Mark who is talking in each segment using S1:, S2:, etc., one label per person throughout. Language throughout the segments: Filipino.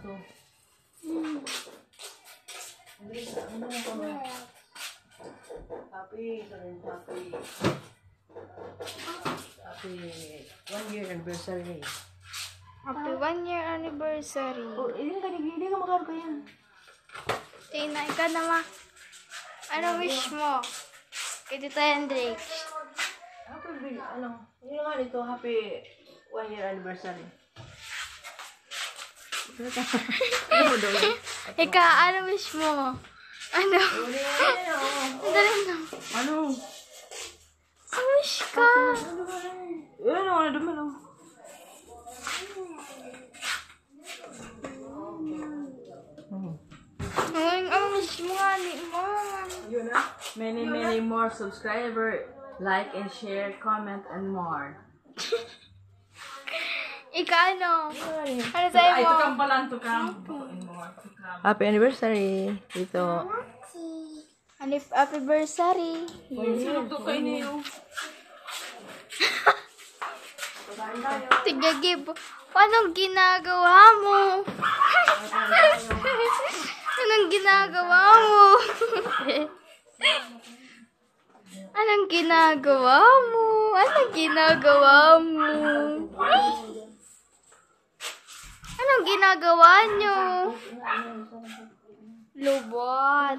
S1: to. Hindi, ano mo pa Happy, sabihin happy. Happy one year anniversary.
S2: Happy one year anniversary.
S1: Oh, hindi ka, hindi ka makarga yan.
S2: Tingnan ka naman. Ano wish mo? Kay Tita Hendrix.
S1: Happy, ano, yun nga dito, happy one year anniversary. Ano mo daw?
S2: Ika, ano wish mo? Ano?
S1: Uli, ano?
S2: Dali na.
S1: Ano?
S2: Ano wish ka?
S1: Yun, ano, ano, ano?
S2: Ay, ano wish mo nga ni Mom?
S1: Yun na. Many, many more subscriber. Like and share, comment, and more.
S2: Ika, ano? Ano sa'yo
S1: Ay,
S2: mo?
S1: tukang pala, tukang. Happy anniversary. Dito.
S2: Happy anniversary.
S1: Sinuto kayo niyo.
S2: Sige, Gib. Anong ginagawa mo? Anong ginagawa mo? Anong ginagawa mo? Anong ginagawa mo? Anong ginagawa nyo? Lubot.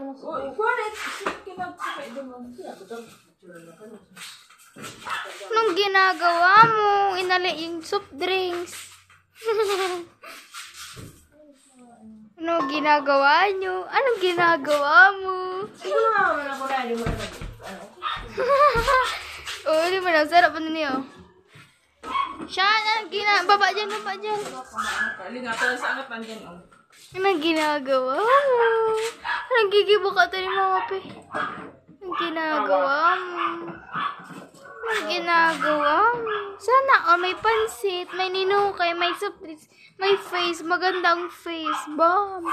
S2: Anong ginagawa mo? Inali yung soft drinks. Anong ginagawa nyo? Anong ginagawa mo? Oo, di ba? Sarap niyo? Sean, anong gina... Baba dyan, baba dyan.
S1: Sa angat nandyan, oh.
S2: Anong ginagawa mo? Anong gigibo ka ni Mama Pe? Anong ginagawa mo? Anong ginagawa mo? Sana all may pansit, may ninukay, may surprise, may face, magandang face, bomb.